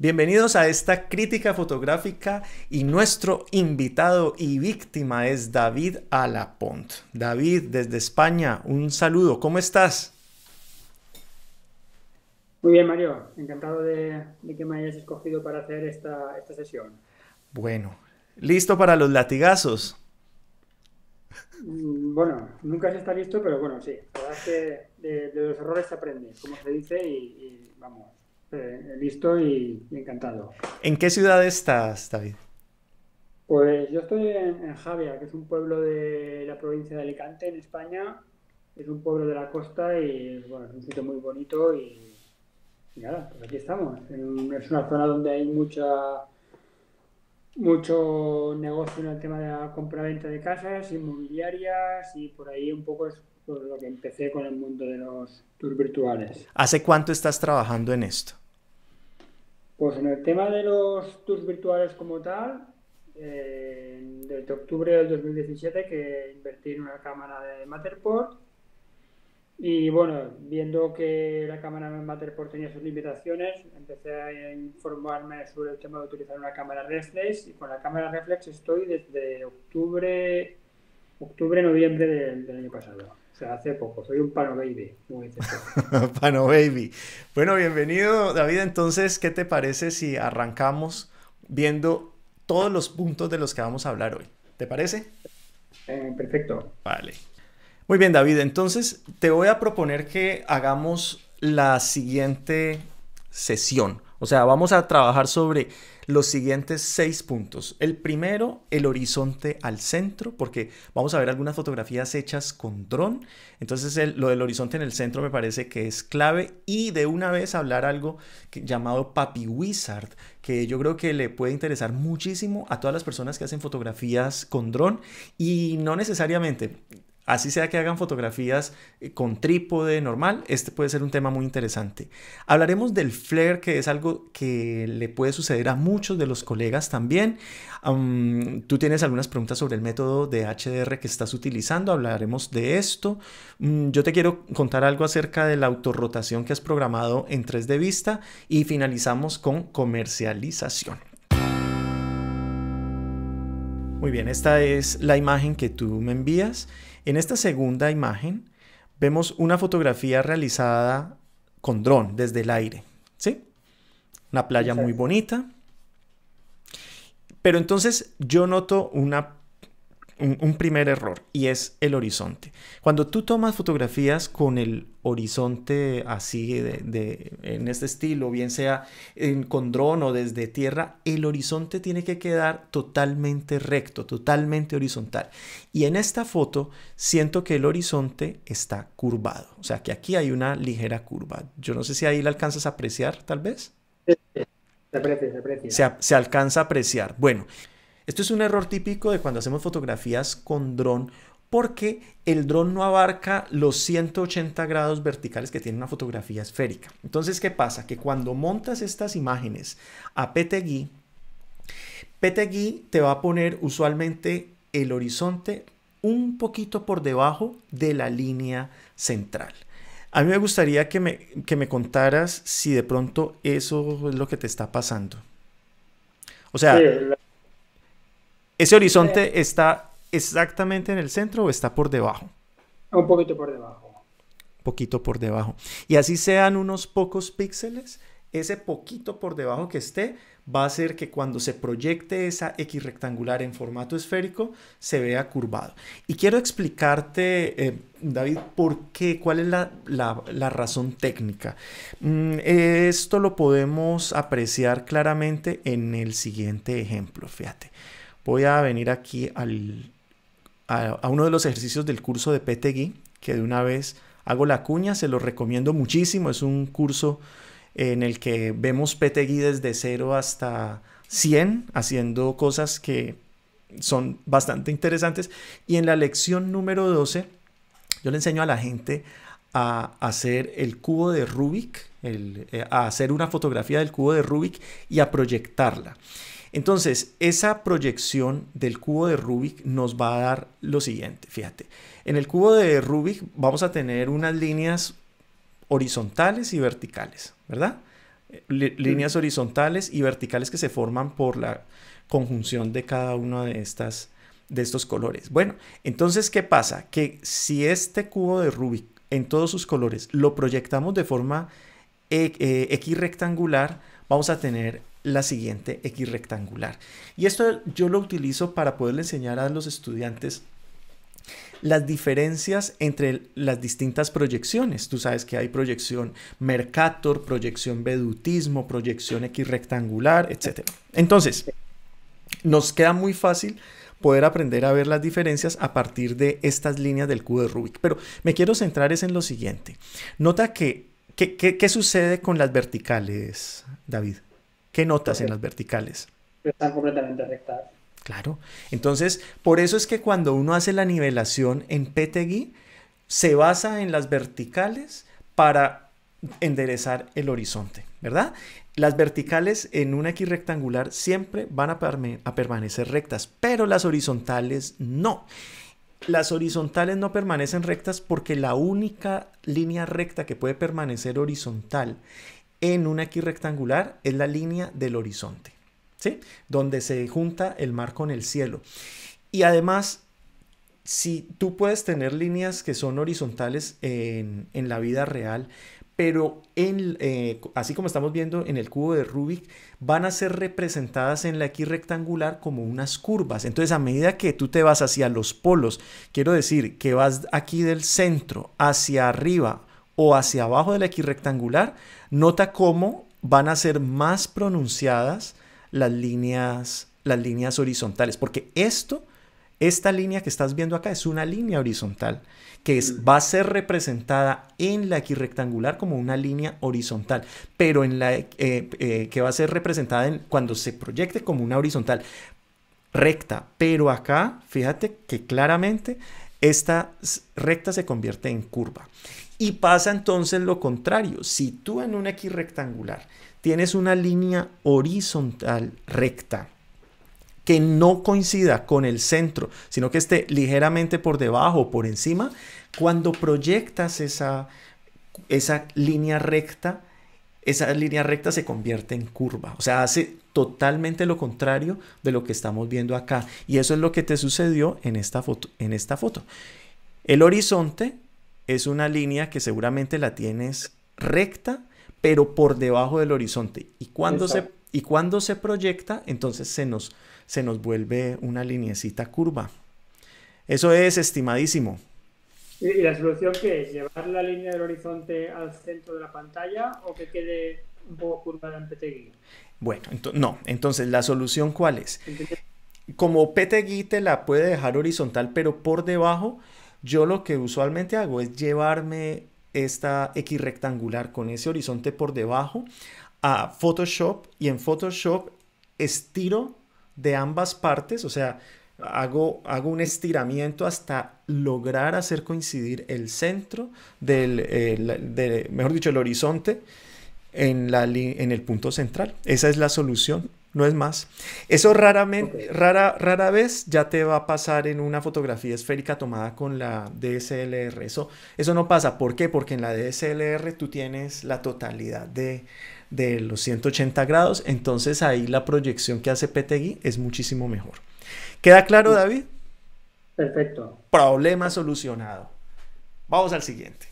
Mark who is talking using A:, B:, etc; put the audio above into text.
A: Bienvenidos a esta crítica fotográfica y nuestro invitado y víctima es David Alapont. David, desde España, un saludo, ¿cómo estás?
B: Muy bien, Mario, encantado de, que me hayas escogido para hacer esta, esta sesión.
A: Bueno, ¿listo para los latigazos?
B: Mm, bueno, nunca se está listo, pero bueno, sí. La verdad es que de, los errores se aprende, como se dice, y vamos, eh, listo y, encantado.
A: ¿En qué ciudad estás, David?
B: Pues yo estoy en, Javia, que es un pueblo de la provincia de Alicante, en España. Es un pueblo de la costa y bueno, es un sitio muy bonito y, nada, pues aquí estamos. es una zona donde hay mucha mucho negocio en el tema de la compra-venta de casas, inmobiliarias y por ahí un poco es por lo que empecé con el mundo de los tours virtuales.
A: ¿Hace cuánto estás trabajando en esto?
B: Pues en el tema de los tours virtuales como tal, eh, desde octubre del 2017 que invertí en una cámara de Matterport y bueno, viendo que la cámara de Matterport tenía sus limitaciones, empecé a informarme sobre el tema de utilizar una cámara reflex y con la cámara reflex estoy desde octubre, octubre, noviembre del año pasado. O sea, hace poco, soy un pano baby,
A: pano baby. Bueno, bienvenido David. Entonces, ¿qué te parece si arrancamos viendo todos los puntos de los que vamos a hablar hoy? ¿Te parece?
B: Eh, perfecto.
A: Vale. Muy bien, David. Entonces, te voy a proponer que hagamos la siguiente sesión. O sea, vamos a trabajar sobre los siguientes seis puntos. El primero, el horizonte al centro, porque vamos a ver algunas fotografías hechas con dron. Entonces, lo del horizonte en el centro me parece que es clave. Y de una vez hablar algo llamado Papi Wizard, que yo creo que le puede interesar muchísimo a todas las personas que hacen fotografías con dron y no necesariamente Así sea que hagan fotografías eh, con trípode normal, este puede ser un tema muy interesante. Hablaremos del flare, que es algo que le puede suceder a muchos de los colegas también. tú tienes algunas preguntas sobre el método de HDR que estás utilizando, hablaremos de esto. Mm, yo te quiero contar algo acerca de la autorrotación que has programado en 3 de vista y finalizamos con comercialización. Muy bien, esta es la imagen que tú me envías. En esta segunda imagen vemos una fotografía realizada con dron desde el aire, ¿sí? Una playa muy bonita. Pero entonces yo noto una un, primer error y es el horizonte. Cuando tú tomas fotografías con el horizonte así de, en este estilo, bien sea en, con dron o desde tierra, el horizonte tiene que quedar totalmente recto, totalmente horizontal. Y en esta foto siento que el horizonte está curvado, o sea que aquí hay una ligera curva. Yo no sé si ahí la alcanzas a apreciar, tal vez.
B: Se aprecia, se aprecia.
A: se alcanza a apreciar. Bueno. Esto es un error típico de cuando hacemos fotografías con dron porque el dron no abarca los 180 grados verticales que tiene una fotografía esférica. Entonces, ¿qué pasa? Que cuando montas estas imágenes a PTGui, PTGui te va a poner usualmente el horizonte un poquito por debajo de la línea central. A mí me gustaría que me, que me contaras si de pronto eso es lo que te está pasando. O sea, ¿Ese horizonte está exactamente en el centro o está por debajo?
B: Un poquito por debajo.
A: Poquito por debajo. Y así sean unos pocos píxeles, ese poquito por debajo que esté va a hacer que cuando se proyecte esa X rectangular en formato esférico se vea curvado. Y quiero explicarte, eh, David, por qué, cuál es la, razón técnica. Mm, esto lo podemos apreciar claramente en el siguiente ejemplo, fíjate voy a venir aquí al, a, uno de los ejercicios del curso de PTGui, que de una vez hago la cuña, se lo recomiendo muchísimo, es un curso en el que vemos PTGui desde 0 hasta 100, haciendo cosas que son bastante interesantes. Y en la lección número 12, yo le enseño a la gente a hacer el cubo de Rubik, eh, a hacer una fotografía del cubo de Rubik y a proyectarla. Entonces, esa proyección del cubo de Rubik nos va a dar lo siguiente, fíjate. En el cubo de Rubik vamos a tener unas líneas horizontales y verticales, ¿verdad? líneas horizontales y verticales que se forman por la conjunción de cada uno de estas de estos colores. Bueno, entonces, ¿qué pasa? Que si este cubo de Rubik en todos sus colores lo proyectamos de forma X eh, rectangular, vamos a tener la siguiente X rectangular. Y esto yo lo utilizo para poderle enseñar a los estudiantes las diferencias entre las distintas proyecciones. Tú sabes que hay proyección Mercator, proyección Vedutismo, proyección X rectangular, etc. Entonces, nos queda muy fácil poder aprender a ver las diferencias a partir de estas líneas del cubo de Rubik. Pero me quiero centrar es en lo siguiente. Nota que, ¿qué sucede con las verticales, David? ¿Qué notas en las verticales?
B: Están completamente rectas.
A: Claro. Entonces, por eso es que cuando uno hace la nivelación en PTGui, se basa en las verticales para enderezar el horizonte, ¿verdad? Las verticales en una X rectangular siempre van a, a permanecer rectas, pero las horizontales no. Las horizontales no permanecen rectas porque la única línea recta que puede permanecer horizontal en una X rectangular es la línea del horizonte, ¿sí? Donde se junta el mar con el cielo. Y además, si tú puedes tener líneas que son horizontales en, en la vida real, pero en, eh, así como estamos viendo en el cubo de Rubik, van a ser representadas en la X rectangular como unas curvas. Entonces, a medida que tú te vas hacia los polos, quiero decir que vas aquí del centro hacia arriba o hacia abajo de la X rectangular, nota cómo van a ser más pronunciadas las líneas, las líneas horizontales, porque esto, esta línea que estás viendo acá es una línea horizontal que es, va a ser representada en la X rectangular como una línea horizontal, pero en la eh, eh, que va a ser representada en, cuando se proyecte como una horizontal recta, pero acá, fíjate que claramente esta recta se convierte en curva. Y pasa entonces lo contrario, si tú en una X rectangular tienes una línea horizontal recta, que no coincida con el centro, sino que esté ligeramente por debajo o por encima, cuando proyectas esa, esa línea recta, esa línea recta se convierte en curva. O sea, hace totalmente lo contrario de lo que estamos viendo acá. Y eso es lo que te sucedió en esta foto. En esta foto. El horizonte es una línea que seguramente la tienes recta, pero por debajo del horizonte. Y cuando, se, y cuando se proyecta, entonces se nos se nos vuelve una linecita curva. Eso es estimadísimo.
B: ¿Y la solución qué es? ¿Llevar la línea del horizonte al centro de la pantalla o que quede un poco curvada en PTGui?
A: Bueno, no. Entonces, ¿la solución cuál es? Como PTGui te la puede dejar horizontal, pero por debajo, yo lo que usualmente hago es llevarme esta X rectangular con ese horizonte por debajo a Photoshop y en Photoshop estiro de ambas partes, o sea, hago, hago un estiramiento hasta lograr hacer coincidir el centro del, mejor dicho, el horizonte en, la, en el punto central. Esa es la solución, no es más. Eso raramente, rara, rara vez ya te va a pasar en una fotografía esférica tomada con la DSLR. Eso, eso no pasa. ¿Por qué? Porque en la DSLR tú tienes la totalidad de de los 180 grados, entonces ahí la proyección que hace PTGui es muchísimo mejor. ¿Queda claro, David?
B: Perfecto.
A: Problema solucionado. Vamos al siguiente.